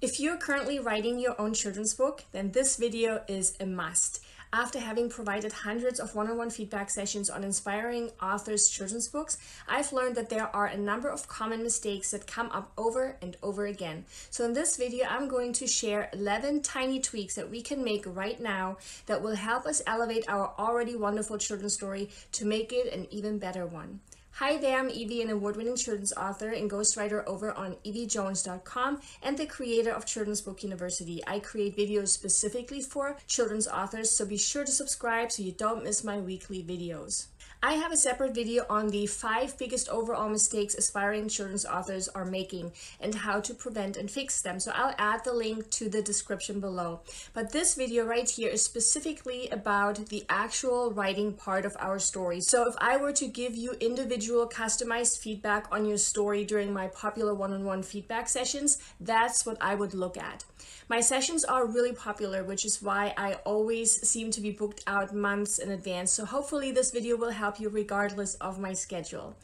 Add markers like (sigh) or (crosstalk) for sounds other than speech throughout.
If you're currently writing your own children's book, then this video is a must. After having provided hundreds of one-on-one -on -one feedback sessions on inspiring authors' children's books, I've learned that there are a number of common mistakes that come up over and over again. So in this video, I'm going to share 11 tiny tweaks that we can make right now that will help us elevate our already wonderful children's story to make it an even better one. Hi there, I'm Eevi, an award-winning children's author and ghostwriter over on eevijones.com and the creator of Children's Book University. I create videos specifically for children's authors, so be sure to subscribe so you don't miss my weekly videos. I have a separate video on the five biggest overall mistakes aspiring children's authors are making and how to prevent and fix them. So I'll add the link to the description below. But this video right here is specifically about the actual writing part of our story. So if I were to give you individual customized feedback on your story during my popular one-on-one -on -one feedback sessions, that's what I would look at. My sessions are really popular, which is why I always seem to be booked out months in advance. So hopefully this video will help you regardless of my schedule.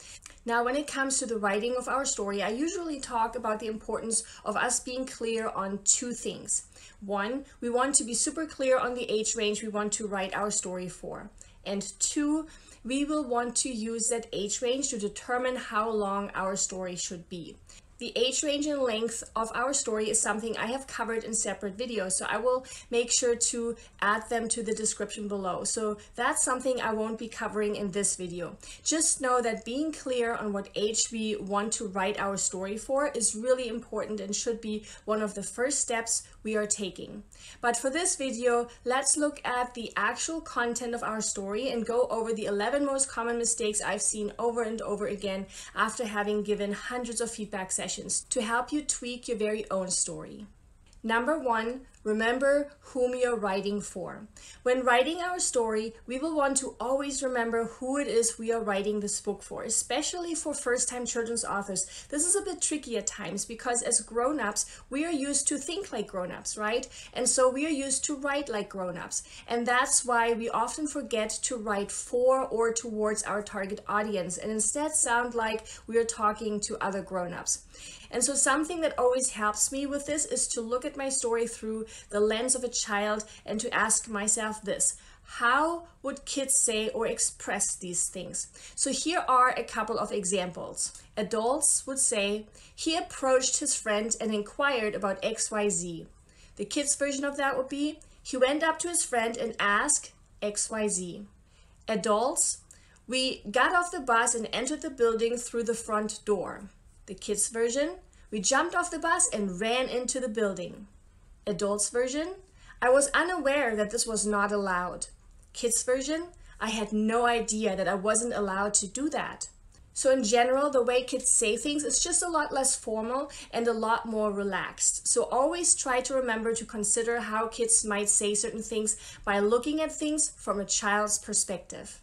Now, when it comes to the writing of our story, I usually talk about the importance of us being clear on two things. One, we want to be super clear on the age range we want to write our story for. And two, we will want to use that age range to determine how long our story should be. The age range and length of our story is something I have covered in separate videos, so I will make sure to add them to the description below. So that's something I won't be covering in this video. Just know that being clear on what age we want to write our story for is really important and should be one of the first steps we are taking. But for this video, let's look at the actual content of our story and go over the 11 most common mistakes I've seen over and over again after having given hundreds of feedback sessions sessions to help you tweak your very own story. Number one, remember whom you're writing for. When writing our story, we will want to always remember who it is we are writing this book for, especially for first-time children's authors. This is a bit tricky at times because as grown-ups, we are used to think like grown-ups, right? And so we are used to write like grown-ups. And that's why we often forget to write for or towards our target audience and instead sound like we are talking to other grown-ups. And so something that always helps me with this is to look at my story through the lens of a child and to ask myself this. How would kids say or express these things? So here are a couple of examples. Adults would say, he approached his friend and inquired about XYZ. The kids version of that would be, he went up to his friend and asked XYZ. Adults, we got off the bus and entered the building through the front door. The kids version, we jumped off the bus and ran into the building. Adults version, I was unaware that this was not allowed. Kids version, I had no idea that I wasn't allowed to do that. So in general, the way kids say things is just a lot less formal and a lot more relaxed. So always try to remember to consider how kids might say certain things by looking at things from a child's perspective.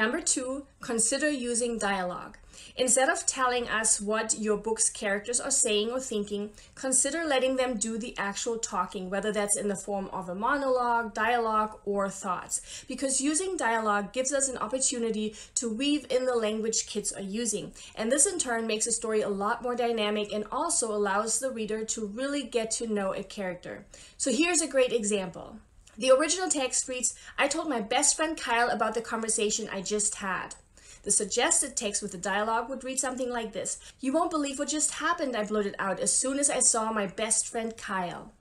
Number two, consider using dialogue. Instead of telling us what your book's characters are saying or thinking, consider letting them do the actual talking, whether that's in the form of a monologue, dialogue, or thoughts. Because using dialogue gives us an opportunity to weave in the language kids are using. And this in turn makes a story a lot more dynamic and also allows the reader to really get to know a character. So here's a great example. The original text reads, I told my best friend Kyle about the conversation I just had. The suggested text with the dialogue would read something like this. You won't believe what just happened, I blurted out as soon as I saw my best friend Kyle.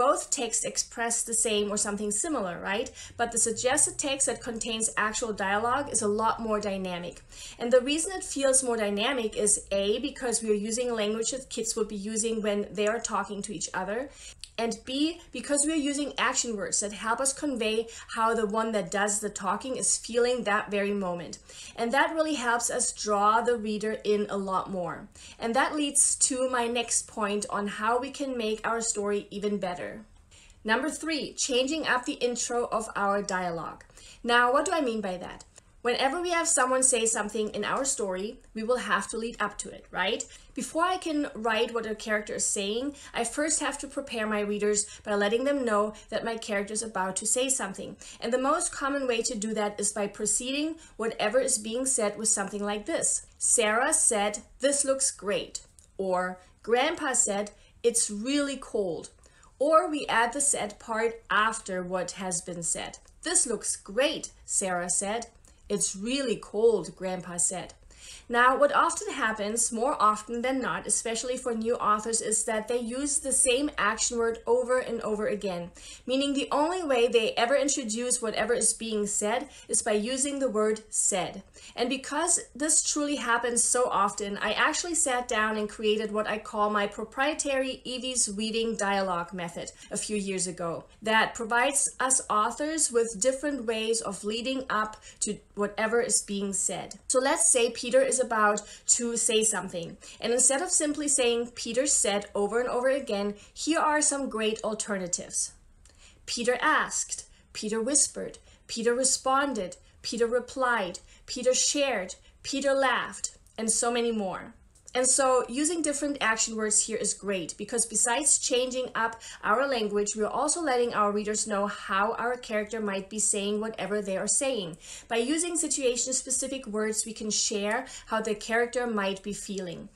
Both texts express the same or something similar, right? But the suggested text that contains actual dialogue is a lot more dynamic. And the reason it feels more dynamic is A, because we are using language that kids would be using when they are talking to each other, and B, because we're using action words that help us convey how the one that does the talking is feeling that very moment. And that really helps us draw the reader in a lot more. And that leads to my next point on how we can make our story even better. Number three, changing up the intro of our dialogue. Now, what do I mean by that? Whenever we have someone say something in our story, we will have to lead up to it, right? Before I can write what a character is saying, I first have to prepare my readers by letting them know that my character is about to say something. And the most common way to do that is by preceding whatever is being said with something like this. Sarah said, this looks great. Or Grandpa said, it's really cold. Or we add the said part after what has been said. This looks great, Sarah said. It's really cold, Grandpa said. Now, what often happens, more often than not, especially for new authors, is that they use the same action word over and over again, meaning the only way they ever introduce whatever is being said is by using the word said. And because this truly happens so often, I actually sat down and created what I call my proprietary Eevi's Weaving Dialogue method a few years ago that provides us authors with different ways of leading up to whatever is being said. So let's say Peter is about to say something. And instead of simply saying Peter said over and over again, here are some great alternatives. Peter asked, Peter whispered, Peter responded, Peter replied, Peter shared, Peter laughed, and so many more. And so using different action words here is great because besides changing up our language, we're also letting our readers know how our character might be saying whatever they are saying. By using situation specific words, we can share how the character might be feeling.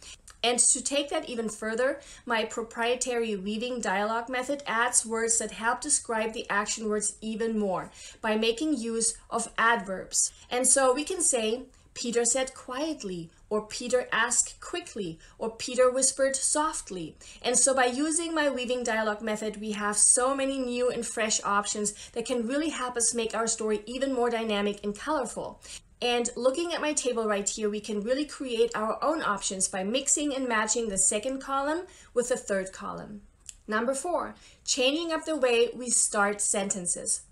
And to take that even further, my proprietary weaving dialogue method adds words that help describe the action words even more by making use of adverbs. And so we can say, Peter said quietly, or Peter asked quickly, or Peter whispered softly. And so by using my weaving dialogue method, we have so many new and fresh options that can really help us make our story even more dynamic and colorful. And looking at my table right here, we can really create our own options by mixing and matching the second column with the third column. Number four, changing up the way we start sentences.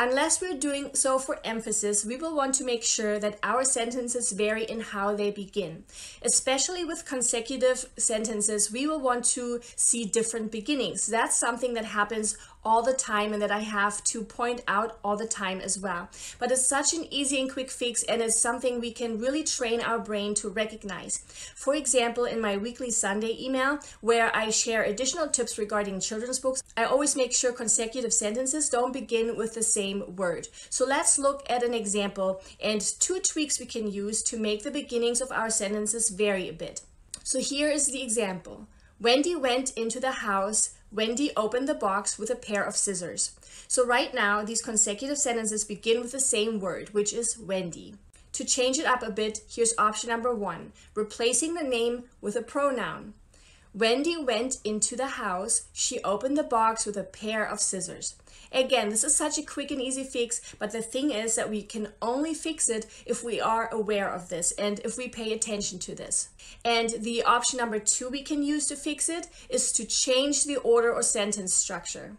Unless we're doing so for emphasis, we will want to make sure that our sentences vary in how they begin. Especially with consecutive sentences, we will want to see different beginnings. That's something that happens all the time and that I have to point out all the time as well. But it's such an easy and quick fix and it's something we can really train our brain to recognize. For example, in my weekly Sunday email where I share additional tips regarding children's books, I always make sure consecutive sentences don't begin with the same word. So let's look at an example and two tweaks we can use to make the beginnings of our sentences vary a bit. So here is the example. Wendy went into the house Wendy opened the box with a pair of scissors. So right now, these consecutive sentences begin with the same word, which is Wendy. To change it up a bit, here's option number one, replacing the name with a pronoun. Wendy went into the house. She opened the box with a pair of scissors. Again, this is such a quick and easy fix, but the thing is that we can only fix it if we are aware of this and if we pay attention to this. And the option number two we can use to fix it is to change the order or sentence structure.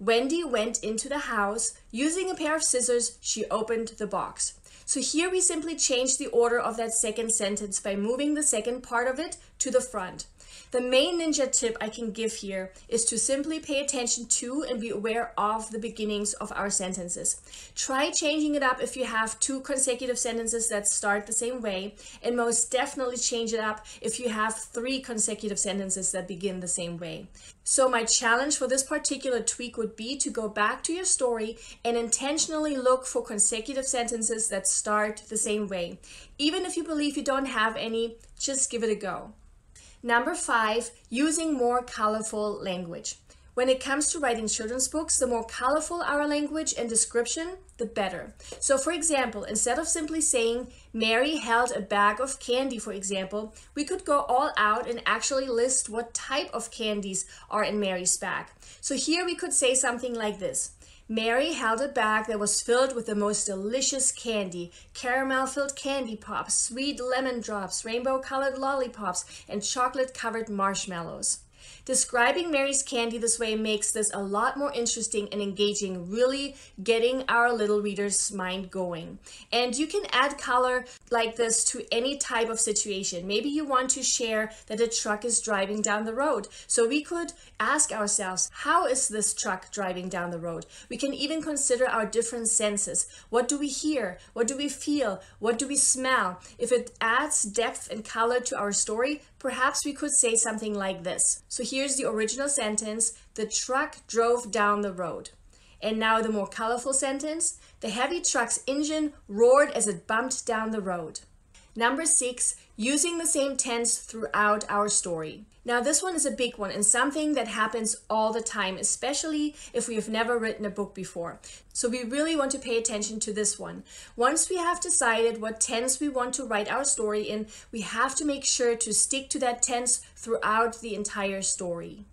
Wendy went into the house. Using a pair of scissors, she opened the box. So here we simply change the order of that second sentence by moving the second part of it to the front. The main ninja tip I can give here is to simply pay attention to and be aware of the beginnings of our sentences. Try changing it up if you have two consecutive sentences that start the same way, and most definitely change it up if you have three consecutive sentences that begin the same way. So my challenge for this particular tweak would be to go back to your story and intentionally look for consecutive sentences that start the same way. Even if you believe you don't have any, just give it a go. Number five, using more colorful language. When it comes to writing children's books, the more colorful our language and description, the better. So for example, instead of simply saying Mary held a bag of candy, for example, we could go all out and actually list what type of candies are in Mary's bag. So here we could say something like this. Mary held a bag that was filled with the most delicious candy, caramel-filled candy pops, sweet lemon drops, rainbow-colored lollipops, and chocolate-covered marshmallows. Describing Mary's candy this way makes this a lot more interesting and engaging, really getting our little reader's mind going. And you can add color like this to any type of situation. Maybe you want to share that a truck is driving down the road. So we could ask ourselves, how is this truck driving down the road? We can even consider our different senses. What do we hear? What do we feel? What do we smell? If it adds depth and color to our story, perhaps we could say something like this. So here's the original sentence. The truck drove down the road. And now the more colorful sentence. The heavy truck's engine roared as it bumped down the road. Number six, using the same tense throughout our story. Now, this one is a big one and something that happens all the time, especially if we have never written a book before. So, we really want to pay attention to this one. Once we have decided what tense we want to write our story in, we have to make sure to stick to that tense throughout the entire story.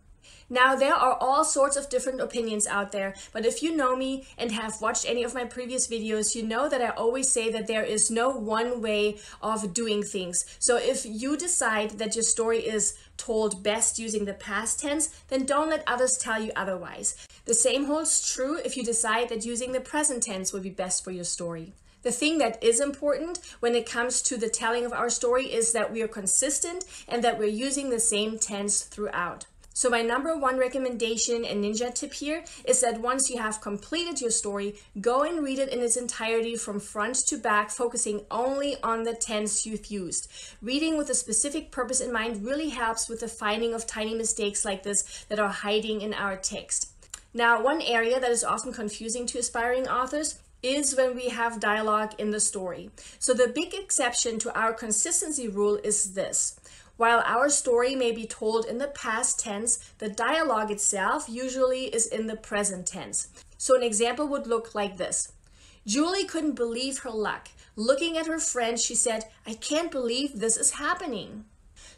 Now, there are all sorts of different opinions out there, but if you know me and have watched any of my previous videos, you know that I always say that there is no one way of doing things. So if you decide that your story is told best using the past tense, then don't let others tell you otherwise. The same holds true if you decide that using the present tense will be best for your story. The thing that is important when it comes to the telling of our story is that we are consistent and that we're using the same tense throughout. So my number one recommendation and ninja tip here is that once you have completed your story, go and read it in its entirety from front to back, focusing only on the tense you've used. Reading with a specific purpose in mind really helps with the finding of tiny mistakes like this that are hiding in our text. Now, one area that is often confusing to aspiring authors is when we have dialogue in the story. So the big exception to our consistency rule is this. While our story may be told in the past tense, the dialogue itself usually is in the present tense. So an example would look like this. Julie couldn't believe her luck. Looking at her friend, she said, I can't believe this is happening.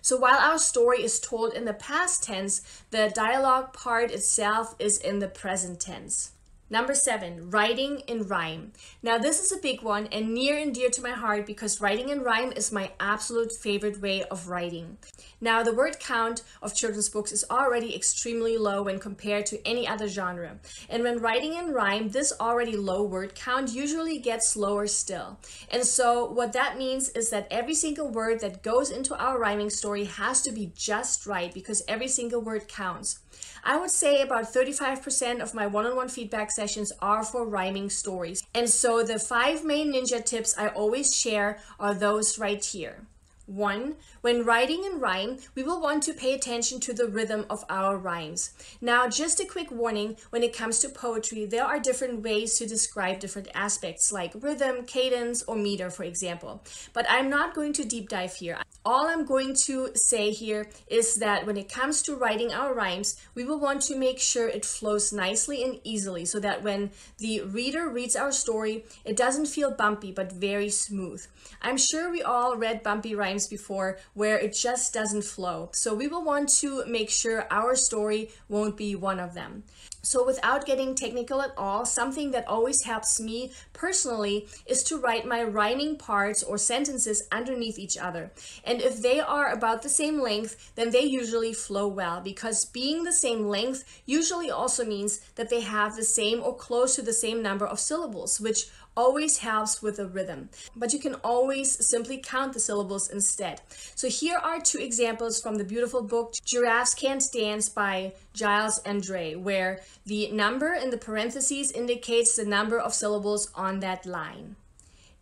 So while our story is told in the past tense, the dialogue part itself is in the present tense. Number seven, writing in rhyme. Now this is a big one and near and dear to my heart because writing in rhyme is my absolute favorite way of writing. Now the word count of children's books is already extremely low when compared to any other genre. And when writing in rhyme, this already low word count usually gets lower still. And so what that means is that every single word that goes into our rhyming story has to be just right because every single word counts. I would say about 35% of my one-on-one feedback sessions are for rhyming stories. And so the five main ninja tips I always share are those right here. One, when writing in rhyme, we will want to pay attention to the rhythm of our rhymes. Now, just a quick warning, when it comes to poetry, there are different ways to describe different aspects like rhythm, cadence, or meter, for example. But I'm not going to deep dive here. All I'm going to say here is that when it comes to writing our rhymes, we will want to make sure it flows nicely and easily so that when the reader reads our story, it doesn't feel bumpy, but very smooth. I'm sure we all read bumpy rhymes before where it just doesn't flow. So we will want to make sure our story won't be one of them. So without getting technical at all, something that always helps me personally is to write my rhyming parts or sentences underneath each other. And if they are about the same length, then they usually flow well because being the same length usually also means that they have the same or close to the same number of syllables, which always helps with the rhythm, but you can always simply count the syllables instead. So here are two examples from the beautiful book Giraffes Can't Dance by Giles Andreae, where the number in the parentheses indicates the number of syllables on that line.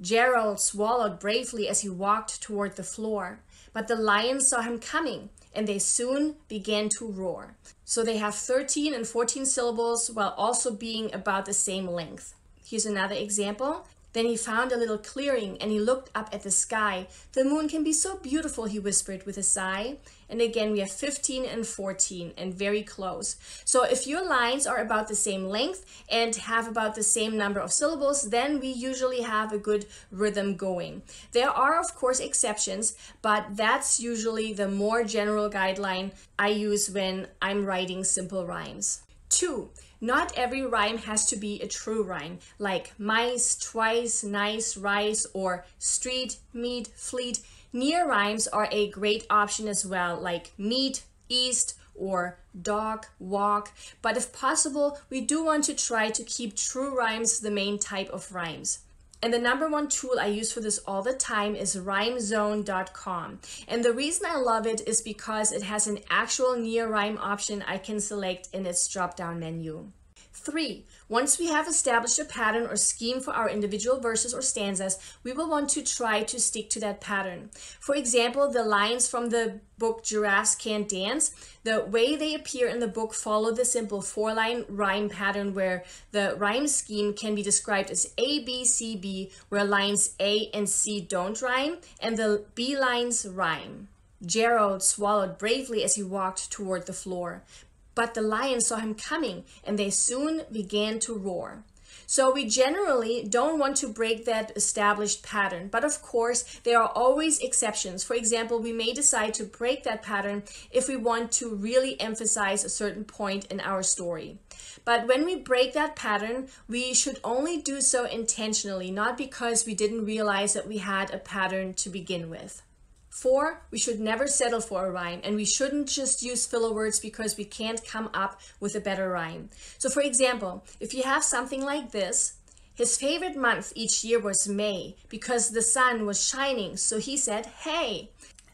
Gerald swallowed bravely as he walked toward the floor, but the lions saw him coming and they soon began to roar. So they have 13 and 14 syllables while also being about the same length. Here's another example. Then he found a little clearing and he looked up at the sky. The moon can be so beautiful, he whispered with a sigh. And again, we have 15 and 14 and very close. So if your lines are about the same length and have about the same number of syllables, then we usually have a good rhythm going. There are, of course, exceptions, but that's usually the more general guideline I use when I'm writing simple rhymes. Two, not every rhyme has to be a true rhyme, like mice, twice, nice, rice, or street, meet, fleet. Near rhymes are a great option as well, like meet, east, or dog, walk. But if possible, we do want to try to keep true rhymes the main type of rhymes. And the number one tool I use for this all the time is rhymezone.com. And the reason I love it is because it has an actual near rhyme option I can select in its drop down menu. Three, once we have established a pattern or scheme for our individual verses or stanzas, we will want to try to stick to that pattern. For example, the lines from the book Giraffes Can't Dance, the way they appear in the book follow the simple four-line rhyme pattern where the rhyme scheme can be described as A, B, C, B, where lines A and C don't rhyme, and the B lines rhyme. Gerald swallowed bravely as he walked toward the floor. But the lions saw him coming, and they soon began to roar. So we generally don't want to break that established pattern. But of course, there are always exceptions. For example, we may decide to break that pattern if we want to really emphasize a certain point in our story. But when we break that pattern, we should only do so intentionally, not because we didn't realize that we had a pattern to begin with. Four, we should never settle for a rhyme and we shouldn't just use filler words because we can't come up with a better rhyme. So for example, if you have something like this, his favorite month each year was May because the sun was shining. So he said, hey,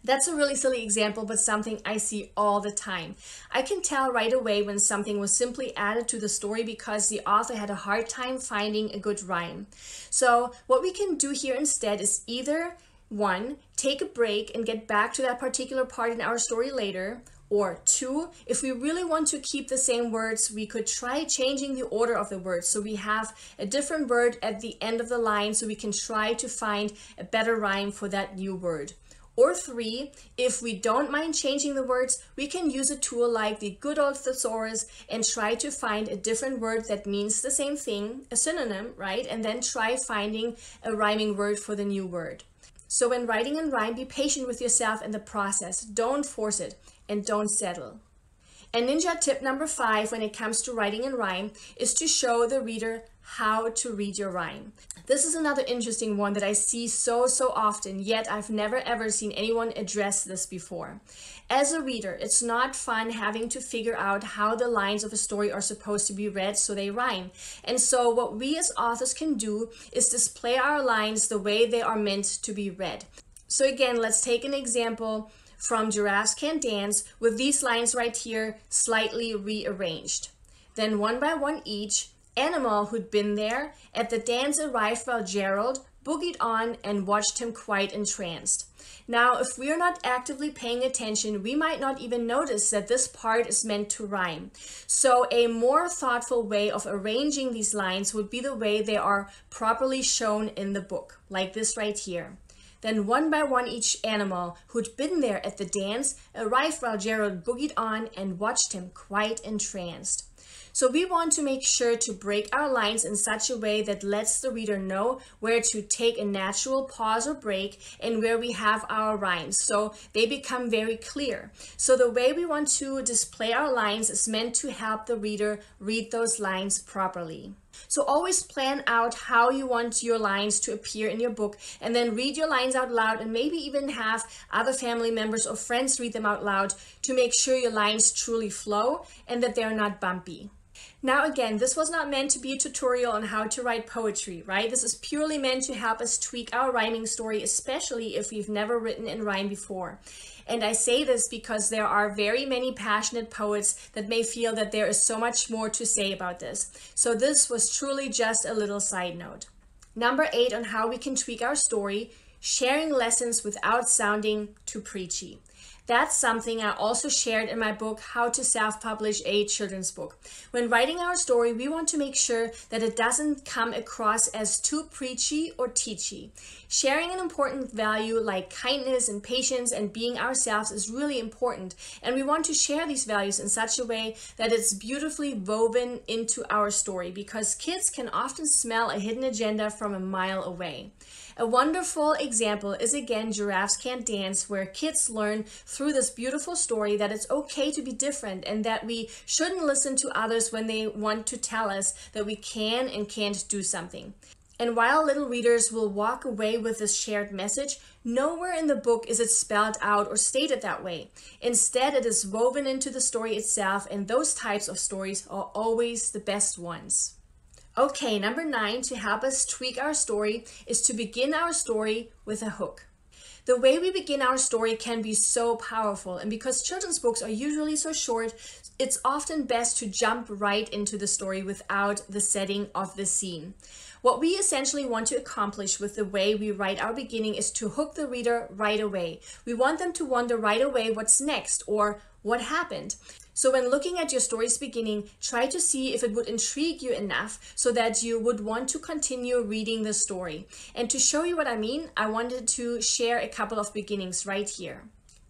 that's a really silly example, but something I see all the time. I can tell right away when something was simply added to the story because the author had a hard time finding a good rhyme. So what we can do here instead is either one, take a break and get back to that particular part in our story later. Or two, if we really want to keep the same words, we could try changing the order of the words. So we have a different word at the end of the line so we can try to find a better rhyme for that new word. Or three, if we don't mind changing the words, we can use a tool like the good old thesaurus and try to find a different word that means the same thing, a synonym, right? And then try finding a rhyming word for the new word. So when writing in rhyme, be patient with yourself in the process. Don't force it and don't settle. And ninja tip number five when it comes to writing in rhyme is to show the reader how to read your rhyme. This is another interesting one that I see so, so often, yet I've never ever seen anyone address this before. As a reader, it's not fun having to figure out how the lines of a story are supposed to be read so they rhyme. And so what we as authors can do is display our lines the way they are meant to be read. So again, let's take an example from Giraffes Can't Dance with these lines right here slightly rearranged. Then one by one each, Animal who'd been there at the dance arrived while Gerald boogied on and watched him quite entranced. Now, if we are not actively paying attention, we might not even notice that this part is meant to rhyme. So a more thoughtful way of arranging these lines would be the way they are properly shown in the book, like this right here. Then one by one each animal who'd been there at the dance arrived while Gerald boogied on and watched him quite entranced. So we want to make sure to break our lines in such a way that lets the reader know where to take a natural pause or break and where we have our rhymes. So they become very clear. So the way we want to display our lines is meant to help the reader read those lines properly. So always plan out how you want your lines to appear in your book and then read your lines out loud and maybe even have other family members or friends read them out loud to make sure your lines truly flow and that they're not bumpy. Now again, this was not meant to be a tutorial on how to write poetry, right? This is purely meant to help us tweak our rhyming story, especially if we've never written in rhyme before. And I say this because there are very many passionate poets that may feel that there is so much more to say about this. So this was truly just a little side note. Number eight on how we can tweak our story, sharing lessons without sounding too preachy. That's something I also shared in my book, How to Self-Publish a Children's Book. When writing our story, we want to make sure that it doesn't come across as too preachy or teachy. Sharing an important value like kindness and patience and being ourselves is really important. And we want to share these values in such a way that it's beautifully woven into our story because kids can often smell a hidden agenda from a mile away. A wonderful example is again Giraffes Can't Dance, where kids learn through this beautiful story that it's okay to be different and that we shouldn't listen to others when they want to tell us that we can and can't do something. And while little readers will walk away with this shared message, nowhere in the book is it spelled out or stated that way. Instead, it is woven into the story itself, and those types of stories are always the best ones. Okay, number nine, to help us tweak our story, is to begin our story with a hook. The way we begin our story can be so powerful, and because children's books are usually so short, it's often best to jump right into the story without the setting of the scene. What we essentially want to accomplish with the way we write our beginning is to hook the reader right away. We want them to wonder right away what's next or what happened. So when looking at your story's beginning, try to see if it would intrigue you enough so that you would want to continue reading the story. And to show you what I mean, I wanted to share a couple of beginnings right here.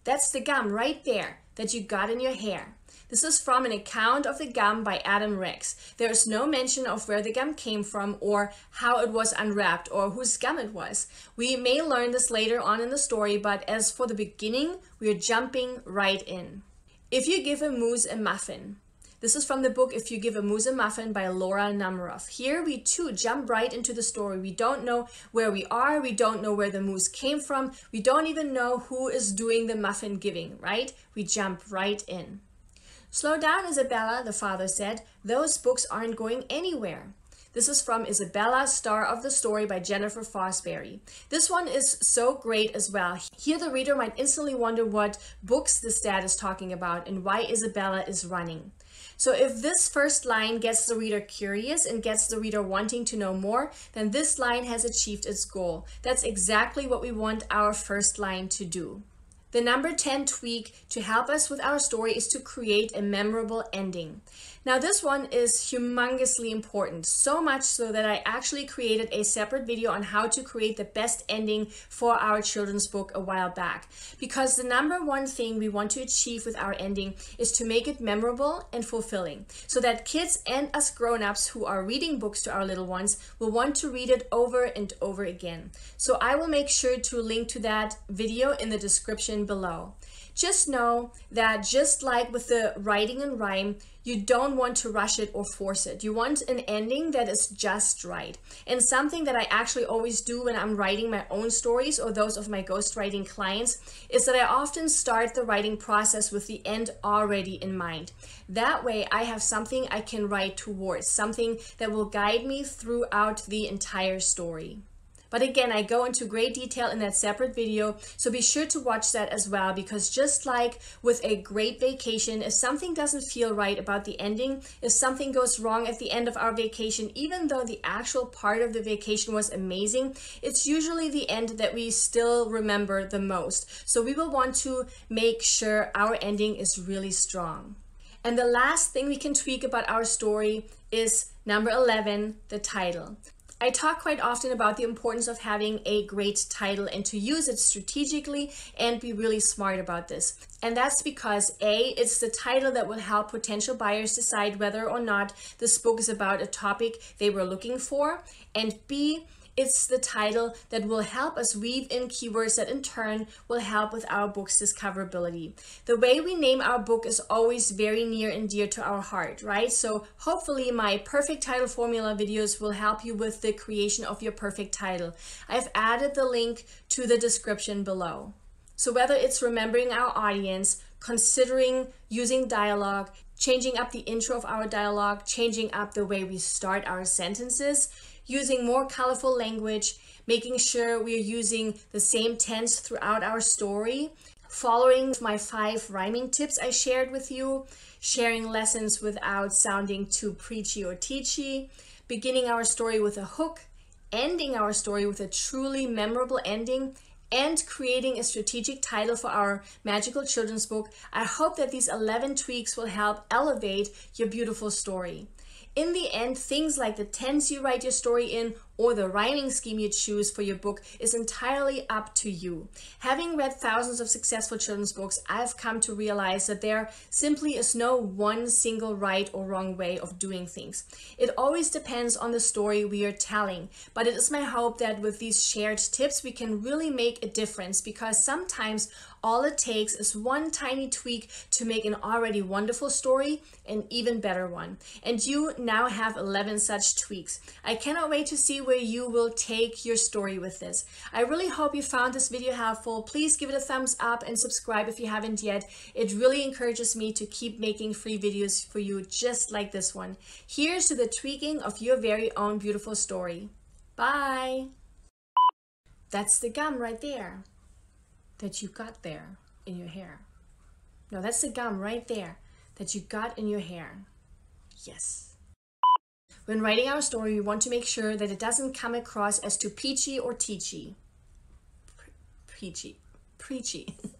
That's the gum right there that you got in your hair. This is from an account of the gum by Adam Rex. There is no mention of where the gum came from or how it was unwrapped or whose gum it was. We may learn this later on in the story, but as for the beginning, we are jumping right in. If you give a moose a muffin, this is from the book If You Give a Moose a Muffin by Laura Numeroff. Here we too jump right into the story. We don't know where we are. We don't know where the moose came from. We don't even know who is doing the muffin giving, right? We jump right in. Slow down, Isabella, the father said. Those books aren't going anywhere. This is from Isabella, Star of the Story by Jennifer Fosberry. This one is so great as well. Here the reader might instantly wonder what books this dad is talking about and why Isabella is running. So if this first line gets the reader curious and gets the reader wanting to know more, then this line has achieved its goal. That's exactly what we want our first line to do. The number 10 tweak to help us with our story is to create a memorable ending. Now this one is humongously important, so much so that I actually created a separate video on how to create the best ending for our children's book a while back. Because the number one thing we want to achieve with our ending is to make it memorable and fulfilling, so that kids and us grown-ups who are reading books to our little ones will want to read it over and over again. So I will make sure to link to that video in the description below. Just know that just like with the writing and rhyme, you don't want to rush it or force it. You want an ending that is just right. And something that I actually always do when I'm writing my own stories or those of my ghostwriting clients is that I often start the writing process with the end already in mind. That way I have something I can write towards, something that will guide me throughout the entire story. But again, I go into great detail in that separate video, so be sure to watch that as well because just like with a great vacation, if something doesn't feel right about the ending, if something goes wrong at the end of our vacation, even though the actual part of the vacation was amazing, it's usually the end that we still remember the most. So we will want to make sure our ending is really strong. And the last thing we can tweak about our story is number 11, the title. I talk quite often about the importance of having a great title and to use it strategically and be really smart about this. And that's because A, it's the title that will help potential buyers decide whether or not this book is about a topic they were looking for. And B, it's the title that will help us weave in keywords that in turn will help with our book's discoverability. The way we name our book is always very near and dear to our heart, right? So hopefully my perfect title formula videos will help you with the creation of your perfect title. I've added the link to the description below. So whether it's remembering our audience, considering using dialogue, changing up the intro of our dialogue, changing up the way we start our sentences, using more colorful language, making sure we are using the same tense throughout our story, following my five rhyming tips I shared with you, sharing lessons without sounding too preachy or teachy, beginning our story with a hook, ending our story with a truly memorable ending, and creating a strategic title for our magical children's book, I hope that these 11 tweaks will help elevate your beautiful story. In the end, things like the tense you write your story in or the rhyming scheme you choose for your book is entirely up to you. Having read thousands of successful children's books, I've come to realize that there simply is no one single right or wrong way of doing things. It always depends on the story we are telling, but it is my hope that with these shared tips, we can really make a difference because sometimes all it takes is one tiny tweak to make an already wonderful story an even better one. And you now have 11 such tweaks. I cannot wait to see where you will take your story with this. I really hope you found this video helpful. Please give it a thumbs up and subscribe if you haven't yet. It really encourages me to keep making free videos for you just like this one. Here's to the tweaking of your very own beautiful story. Bye! That's the gum right there. that you got there in your hair? No, that's the gum right there that you got in your hair. Yes. When writing our story, we want to make sure that it doesn't come across as too peachy or teachy. Pre- preachy. Preachy. (laughs)